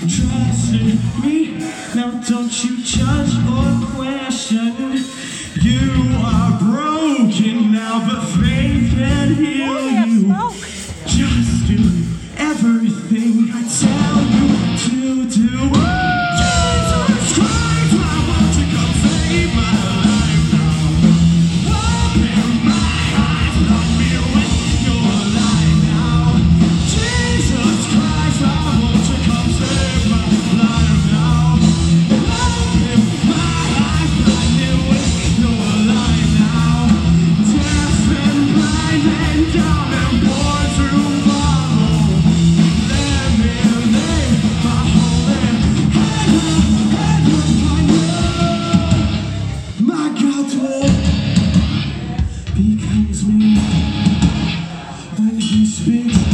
Trust in me. Now don't you judge or question. You are broken now, but faith can heal you. Just do everything I tell you. me. I can speak.